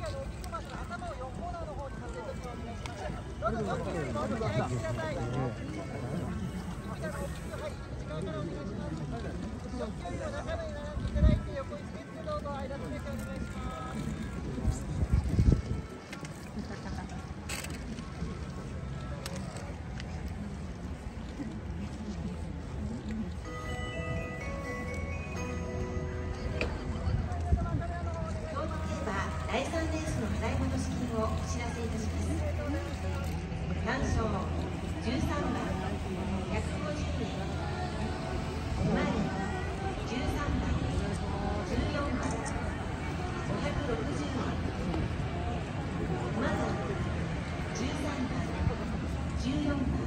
第3レースの払い戻し金をお知らせいします14番